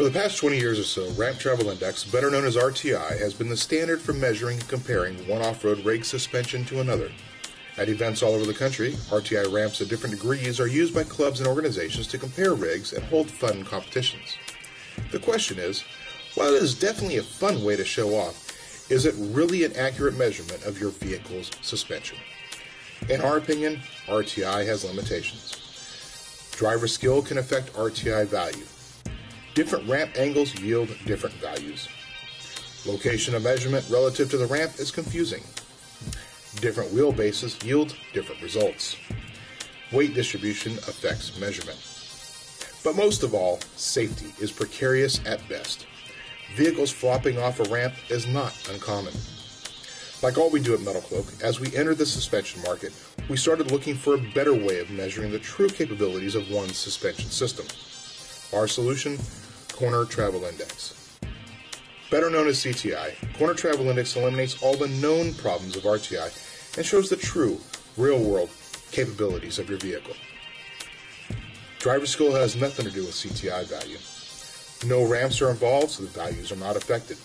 For the past 20 years or so, Ramp Travel Index, better known as RTI, has been the standard for measuring and comparing one off road rig suspension to another. At events all over the country, RTI ramps at different degrees are used by clubs and organizations to compare rigs and hold fun competitions. The question is while it is definitely a fun way to show off, is it really an accurate measurement of your vehicle's suspension? In our opinion, RTI has limitations. Driver skill can affect RTI value. Different ramp angles yield different values. Location of measurement relative to the ramp is confusing. Different wheelbases yield different results. Weight distribution affects measurement. But most of all, safety is precarious at best. Vehicles flopping off a ramp is not uncommon. Like all we do at MetalCloak, as we entered the suspension market, we started looking for a better way of measuring the true capabilities of one's suspension system. Our solution Corner Travel Index. Better known as CTI, Corner Travel Index eliminates all the known problems of RTI and shows the true, real world capabilities of your vehicle. Driver skill has nothing to do with CTI value. No ramps are involved, so the values are not affected.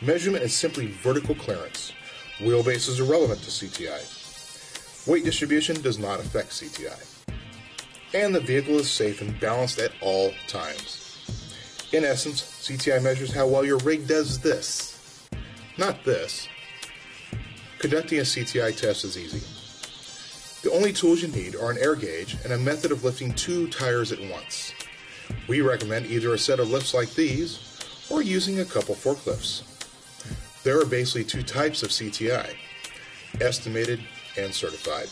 Measurement is simply vertical clearance. Wheelbase is irrelevant to CTI. Weight distribution does not affect CTI. And the vehicle is safe and balanced at all times. In essence, CTI measures how well your rig does this, not this. Conducting a CTI test is easy. The only tools you need are an air gauge and a method of lifting two tires at once. We recommend either a set of lifts like these or using a couple forklifts. There are basically two types of CTI estimated and certified.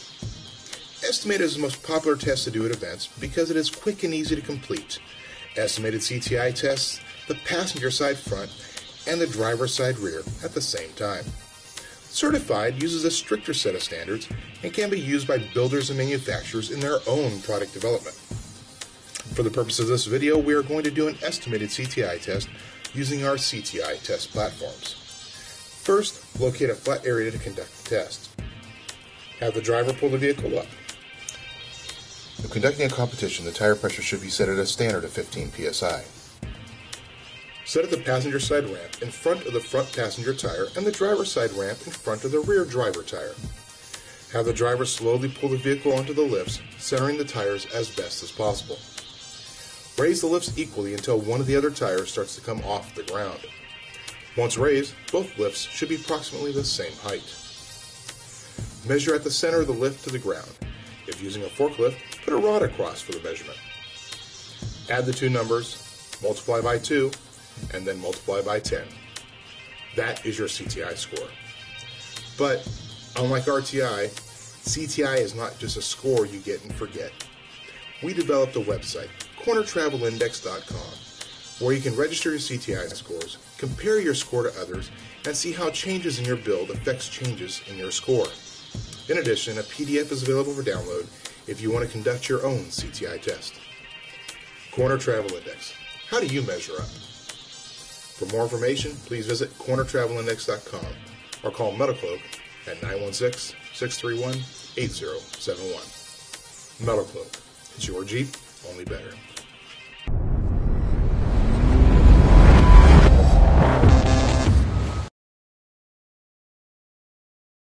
Estimated is the most popular test to do at events because it is quick and easy to complete estimated CTI tests the passenger side front and the driver side rear at the same time. Certified uses a stricter set of standards and can be used by builders and manufacturers in their own product development. For the purpose of this video, we are going to do an estimated CTI test using our CTI test platforms. First, locate a flat area to conduct the test. Have the driver pull the vehicle up. If conducting a competition, the tire pressure should be set at a standard of 15 psi. Set at the passenger side ramp in front of the front passenger tire and the driver side ramp in front of the rear driver tire. Have the driver slowly pull the vehicle onto the lifts, centering the tires as best as possible. Raise the lifts equally until one of the other tires starts to come off the ground. Once raised, both lifts should be approximately the same height. Measure at the center of the lift to the ground. If using a forklift, put a rod across for the measurement. Add the two numbers, multiply by 2, and then multiply by 10. That is your CTI score. But unlike RTI, CTI is not just a score you get and forget. We developed a website, cornertravelindex.com, where you can register your CTI scores, compare your score to others, and see how changes in your build affects changes in your score. In addition, a PDF is available for download if you want to conduct your own CTI test. Corner Travel Index. How do you measure up? For more information, please visit cornertravelindex.com or call MetalCloak at 916-631-8071. MetalCloak. It's your Jeep, only better.